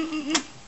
mm, mm, mm.